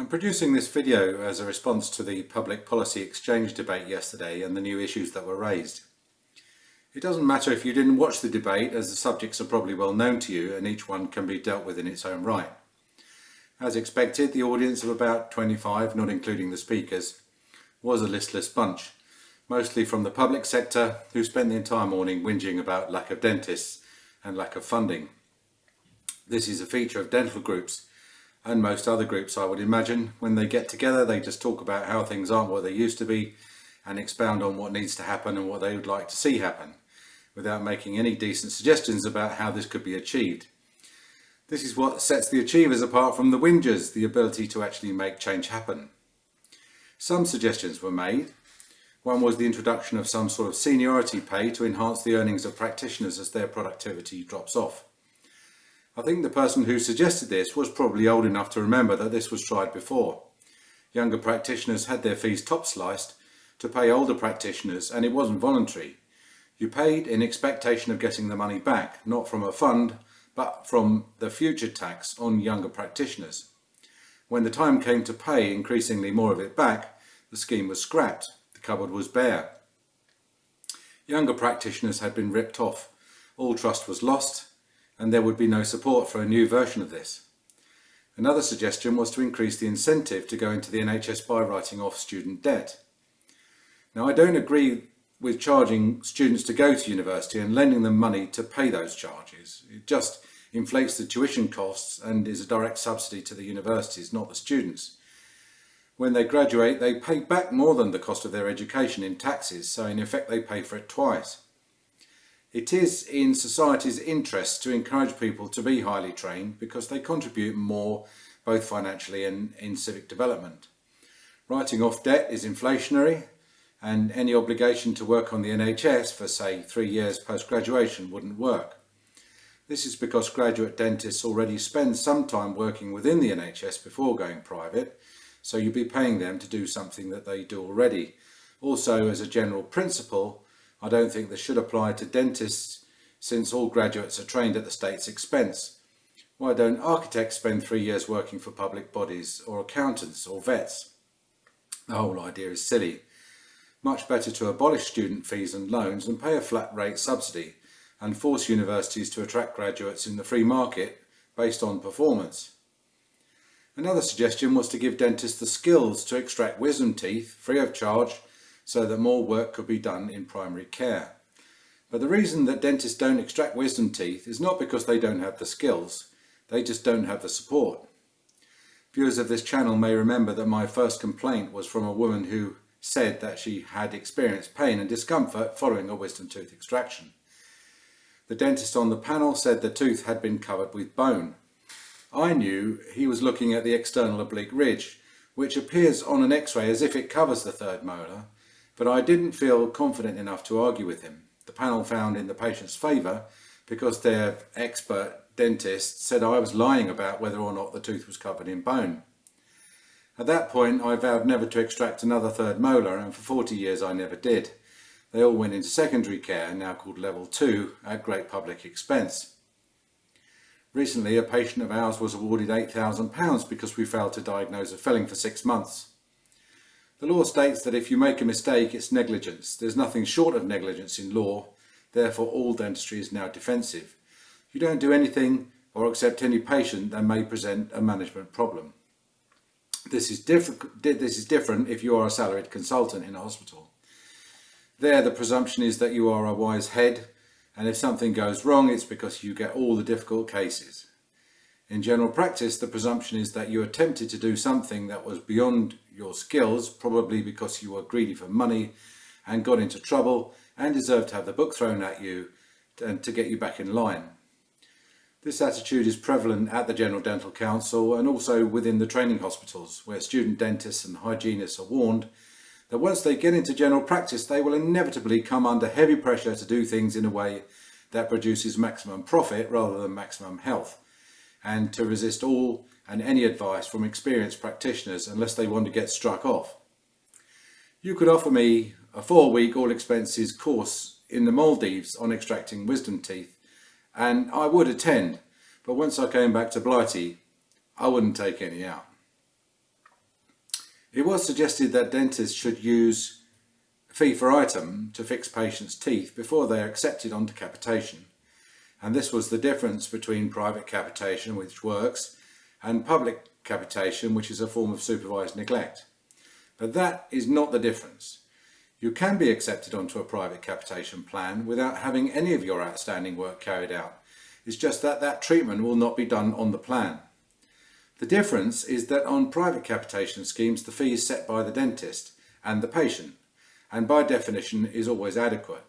I'm producing this video as a response to the public policy exchange debate yesterday and the new issues that were raised. It doesn't matter if you didn't watch the debate as the subjects are probably well known to you and each one can be dealt with in its own right. As expected, the audience of about 25, not including the speakers, was a listless bunch, mostly from the public sector who spent the entire morning whinging about lack of dentists and lack of funding. This is a feature of dental groups and most other groups I would imagine. When they get together they just talk about how things aren't what they used to be and expound on what needs to happen and what they would like to see happen without making any decent suggestions about how this could be achieved. This is what sets the achievers apart from the whingers, the ability to actually make change happen. Some suggestions were made. One was the introduction of some sort of seniority pay to enhance the earnings of practitioners as their productivity drops off. I think the person who suggested this was probably old enough to remember that this was tried before. Younger practitioners had their fees top sliced to pay older practitioners and it wasn't voluntary. You paid in expectation of getting the money back, not from a fund, but from the future tax on younger practitioners. When the time came to pay increasingly more of it back, the scheme was scrapped, the cupboard was bare. Younger practitioners had been ripped off, all trust was lost, and there would be no support for a new version of this. Another suggestion was to increase the incentive to go into the NHS by writing off student debt. Now I don't agree with charging students to go to university and lending them money to pay those charges. It just inflates the tuition costs and is a direct subsidy to the universities, not the students. When they graduate, they pay back more than the cost of their education in taxes, so in effect they pay for it twice. It is in society's interest to encourage people to be highly trained because they contribute more both financially and in civic development. Writing off debt is inflationary and any obligation to work on the NHS for say three years post-graduation wouldn't work. This is because graduate dentists already spend some time working within the NHS before going private, so you'd be paying them to do something that they do already. Also, as a general principle, I don't think this should apply to dentists since all graduates are trained at the state's expense. Why don't architects spend three years working for public bodies or accountants or vets? The whole idea is silly. Much better to abolish student fees and loans and pay a flat rate subsidy and force universities to attract graduates in the free market based on performance. Another suggestion was to give dentists the skills to extract wisdom teeth free of charge so that more work could be done in primary care. But the reason that dentists don't extract wisdom teeth is not because they don't have the skills, they just don't have the support. Viewers of this channel may remember that my first complaint was from a woman who said that she had experienced pain and discomfort following a wisdom tooth extraction. The dentist on the panel said the tooth had been covered with bone. I knew he was looking at the external oblique ridge, which appears on an x-ray as if it covers the third molar, but I didn't feel confident enough to argue with him. The panel found in the patient's favour because their expert dentist said I was lying about whether or not the tooth was covered in bone. At that point I vowed never to extract another third molar and for 40 years I never did. They all went into secondary care, now called level 2, at great public expense. Recently a patient of ours was awarded £8,000 because we failed to diagnose a filling for six months. The law states that if you make a mistake, it's negligence. There's nothing short of negligence in law, therefore all dentistry is now defensive. You don't do anything or accept any patient that may present a management problem. This is, this is different if you are a salaried consultant in a hospital. There the presumption is that you are a wise head and if something goes wrong it's because you get all the difficult cases. In general practice, the presumption is that you attempted to do something that was beyond your skills, probably because you were greedy for money and got into trouble and deserved to have the book thrown at you and to get you back in line. This attitude is prevalent at the General Dental Council and also within the training hospitals, where student dentists and hygienists are warned that once they get into general practice, they will inevitably come under heavy pressure to do things in a way that produces maximum profit rather than maximum health and to resist all and any advice from experienced practitioners unless they want to get struck off. You could offer me a four-week all-expenses course in the Maldives on extracting wisdom teeth and I would attend, but once I came back to Blighty, I wouldn't take any out. It was suggested that dentists should use fee for item to fix patients' teeth before they are accepted on capitation. And this was the difference between private capitation, which works, and public capitation, which is a form of supervised neglect. But that is not the difference. You can be accepted onto a private capitation plan without having any of your outstanding work carried out. It's just that that treatment will not be done on the plan. The difference is that on private capitation schemes the fee is set by the dentist and the patient and by definition is always adequate,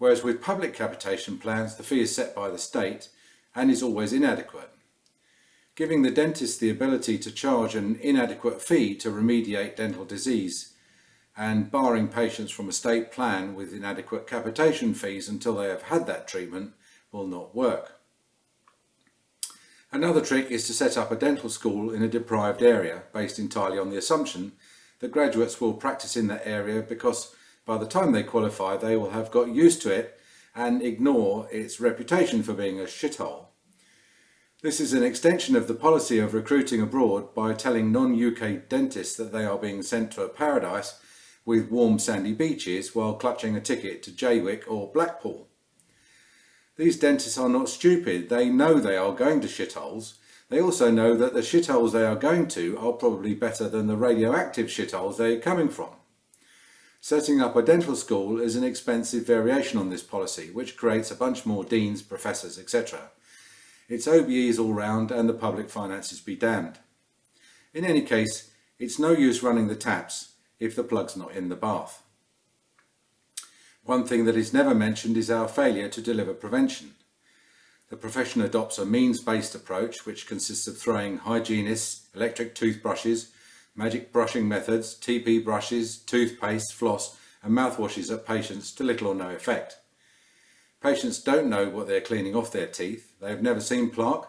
whereas with public capitation plans the fee is set by the state and is always inadequate. Giving the dentist the ability to charge an inadequate fee to remediate dental disease and barring patients from a state plan with inadequate capitation fees until they have had that treatment will not work. Another trick is to set up a dental school in a deprived area based entirely on the assumption that graduates will practice in that area because by the time they qualify they will have got used to it and ignore its reputation for being a shithole. This is an extension of the policy of recruiting abroad by telling non-UK dentists that they are being sent to a paradise with warm sandy beaches while clutching a ticket to Jaywick or Blackpool. These dentists are not stupid. They know they are going to shitholes. They also know that the shitholes they are going to are probably better than the radioactive shitholes they are coming from. Setting up a dental school is an expensive variation on this policy, which creates a bunch more deans, professors, etc. It's OBEs all round and the public finances be damned. In any case, it's no use running the taps if the plug's not in the bath. One thing that is never mentioned is our failure to deliver prevention. The profession adopts a means-based approach which consists of throwing hygienists, electric toothbrushes, magic brushing methods, TePe brushes, toothpaste, floss and mouthwashes at patients to little or no effect. Patients don't know what they're cleaning off their teeth, they have never seen plaque,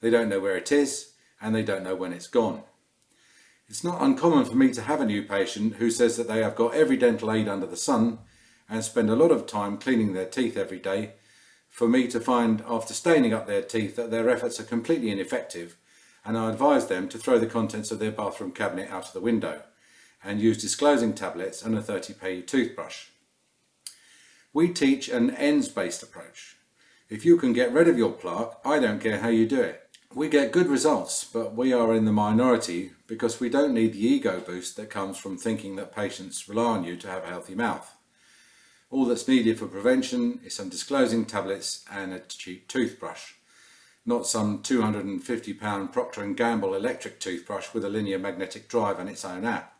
they don't know where it is and they don't know when it's gone. It's not uncommon for me to have a new patient who says that they have got every dental aid under the sun and spend a lot of time cleaning their teeth every day for me to find after staining up their teeth that their efforts are completely ineffective and I advise them to throw the contents of their bathroom cabinet out of the window and use disclosing tablets and a 30p toothbrush. We teach an ends-based approach. If you can get rid of your plaque, I don't care how you do it. We get good results, but we are in the minority because we don't need the ego boost that comes from thinking that patients rely on you to have a healthy mouth. All that's needed for prevention is some disclosing tablets and a cheap toothbrush, not some £250 Procter & Gamble electric toothbrush with a linear magnetic drive and its own app.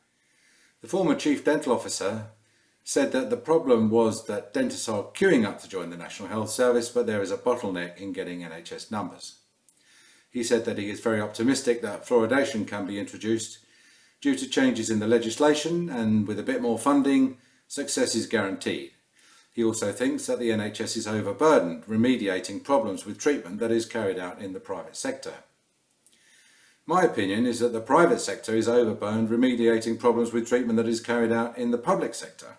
The former chief dental officer said that the problem was that dentists are queuing up to join the National Health Service but there is a bottleneck in getting NHS numbers. He said that he is very optimistic that fluoridation can be introduced due to changes in the legislation and with a bit more funding, success is guaranteed. He also thinks that the NHS is overburdened, remediating problems with treatment that is carried out in the private sector. My opinion is that the private sector is overburdened remediating problems with treatment that is carried out in the public sector.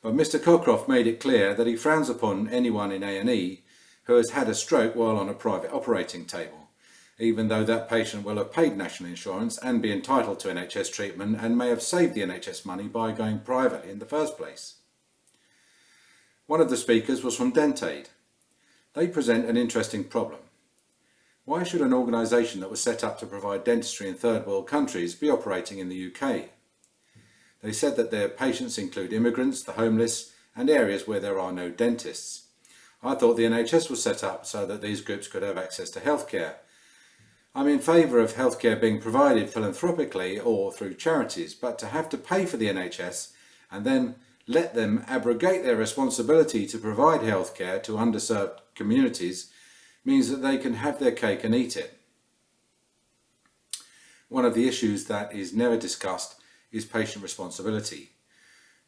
But Mr Cockcroft made it clear that he frowns upon anyone in A&E who has had a stroke while on a private operating table, even though that patient will have paid national insurance and be entitled to NHS treatment and may have saved the NHS money by going privately in the first place. One of the speakers was from Dentaid. They present an interesting problem. Why should an organisation that was set up to provide dentistry in third world countries be operating in the UK? They said that their patients include immigrants, the homeless and areas where there are no dentists. I thought the NHS was set up so that these groups could have access to healthcare. I'm in favour of healthcare being provided philanthropically or through charities, but to have to pay for the NHS and then let them abrogate their responsibility to provide healthcare to underserved communities means that they can have their cake and eat it. One of the issues that is never discussed is patient responsibility.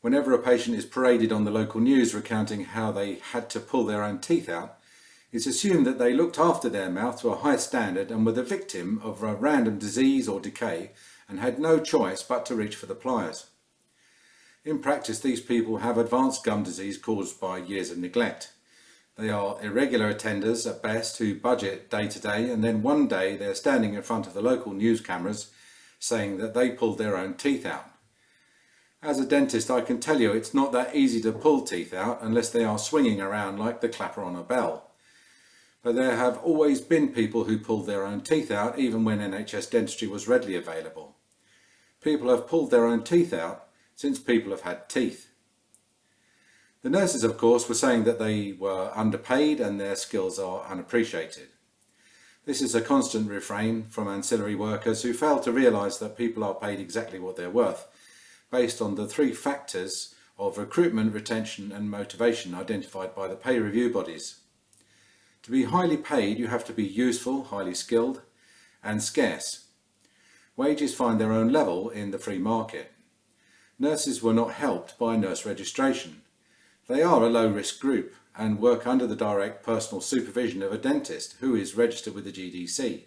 Whenever a patient is paraded on the local news recounting how they had to pull their own teeth out, it's assumed that they looked after their mouth to a high standard and were the victim of a random disease or decay and had no choice but to reach for the pliers. In practice, these people have advanced gum disease caused by years of neglect. They are irregular attenders at best who budget day to day and then one day they're standing in front of the local news cameras saying that they pulled their own teeth out. As a dentist, I can tell you it's not that easy to pull teeth out unless they are swinging around like the clapper on a bell. But there have always been people who pulled their own teeth out even when NHS dentistry was readily available. People have pulled their own teeth out since people have had teeth. The nurses, of course, were saying that they were underpaid and their skills are unappreciated. This is a constant refrain from ancillary workers who fail to realise that people are paid exactly what they're worth based on the three factors of recruitment, retention and motivation identified by the pay review bodies. To be highly paid, you have to be useful, highly skilled and scarce. Wages find their own level in the free market. Nurses were not helped by nurse registration. They are a low-risk group and work under the direct personal supervision of a dentist who is registered with the GDC.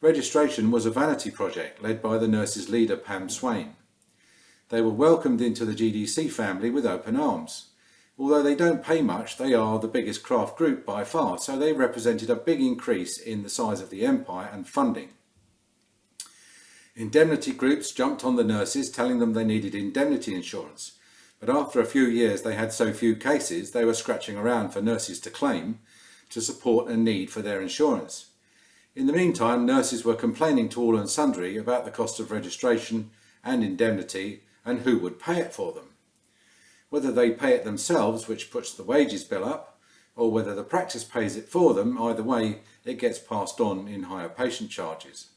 Registration was a vanity project led by the nurses' leader Pam Swain. They were welcomed into the GDC family with open arms. Although they don't pay much, they are the biggest craft group by far, so they represented a big increase in the size of the empire and funding. Indemnity groups jumped on the nurses, telling them they needed indemnity insurance. But after a few years they had so few cases, they were scratching around for nurses to claim to support a need for their insurance. In the meantime, nurses were complaining to all and sundry about the cost of registration and indemnity and who would pay it for them. Whether they pay it themselves, which puts the wages bill up, or whether the practice pays it for them, either way it gets passed on in higher patient charges.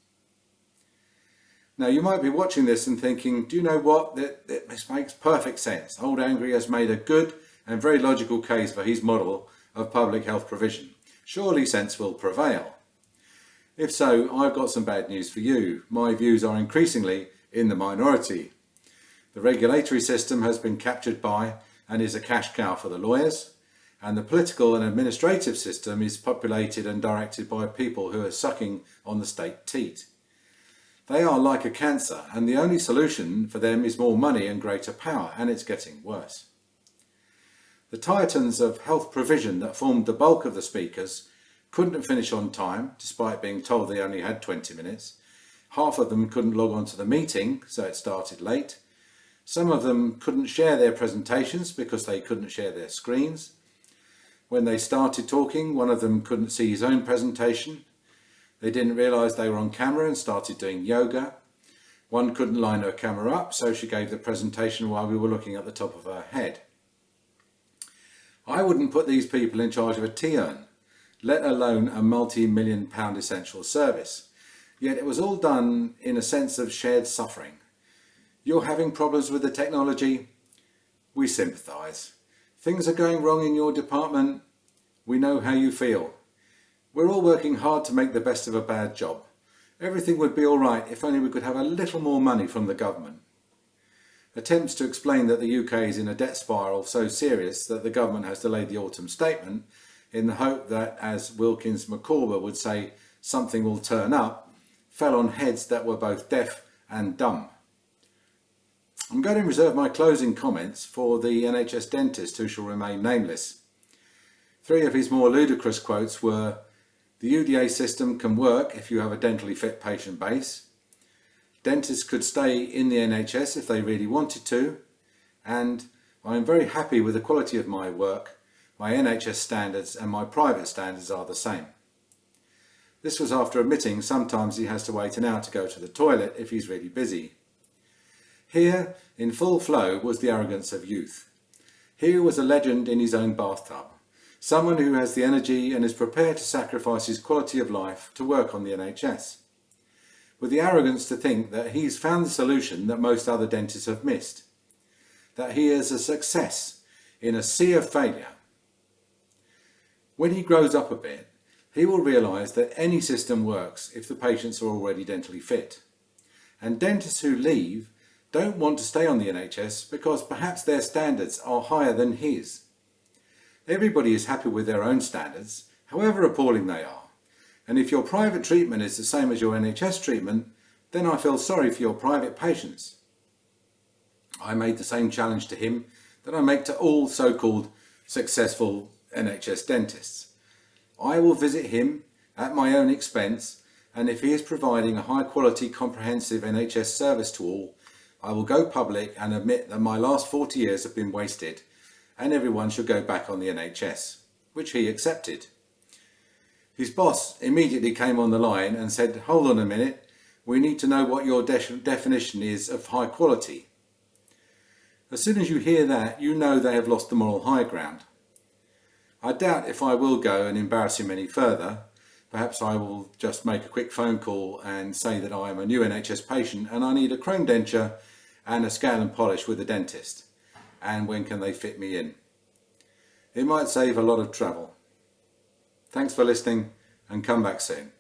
Now you might be watching this and thinking, do you know what, this makes perfect sense. Old Angry has made a good and very logical case for his model of public health provision. Surely sense will prevail. If so, I've got some bad news for you. My views are increasingly in the minority. The regulatory system has been captured by and is a cash cow for the lawyers, and the political and administrative system is populated and directed by people who are sucking on the state teat. They are like a cancer, and the only solution for them is more money and greater power, and it's getting worse. The titans of health provision that formed the bulk of the speakers couldn't finish on time, despite being told they only had 20 minutes. Half of them couldn't log on to the meeting, so it started late. Some of them couldn't share their presentations because they couldn't share their screens. When they started talking, one of them couldn't see his own presentation. They didn't realise they were on camera and started doing yoga. One couldn't line her camera up, so she gave the presentation while we were looking at the top of her head. I wouldn't put these people in charge of a tea urn, let alone a multi-million pound essential service. Yet it was all done in a sense of shared suffering. You're having problems with the technology? We sympathise. Things are going wrong in your department? We know how you feel. We're all working hard to make the best of a bad job. Everything would be all right if only we could have a little more money from the government. Attempts to explain that the UK is in a debt spiral so serious that the government has delayed the autumn statement in the hope that, as Wilkins Micawber would say, something will turn up, fell on heads that were both deaf and dumb. I'm going to reserve my closing comments for the NHS dentist who shall remain nameless. Three of his more ludicrous quotes were, the UDA system can work if you have a dentally fit patient base. Dentists could stay in the NHS if they really wanted to. And I am very happy with the quality of my work. My NHS standards and my private standards are the same. This was after admitting sometimes he has to wait an hour to go to the toilet if he's really busy. Here, in full flow, was the arrogance of youth. Here was a legend in his own bathtub, someone who has the energy and is prepared to sacrifice his quality of life to work on the NHS. With the arrogance to think that he's found the solution that most other dentists have missed, that he is a success in a sea of failure. When he grows up a bit, he will realise that any system works if the patients are already dentally fit. And dentists who leave don't want to stay on the NHS because perhaps their standards are higher than his. Everybody is happy with their own standards, however appalling they are. And if your private treatment is the same as your NHS treatment, then I feel sorry for your private patients. I made the same challenge to him that I make to all so-called successful NHS dentists. I will visit him at my own expense and if he is providing a high quality comprehensive NHS service to all, I will go public and admit that my last 40 years have been wasted and everyone should go back on the NHS, which he accepted. His boss immediately came on the line and said, hold on a minute, we need to know what your de definition is of high quality. As soon as you hear that, you know they have lost the moral high ground. I doubt if I will go and embarrass him any further. Perhaps I will just make a quick phone call and say that I am a new NHS patient and I need a chrome denture and a scale and polish with a dentist. And when can they fit me in? It might save a lot of travel. Thanks for listening and come back soon.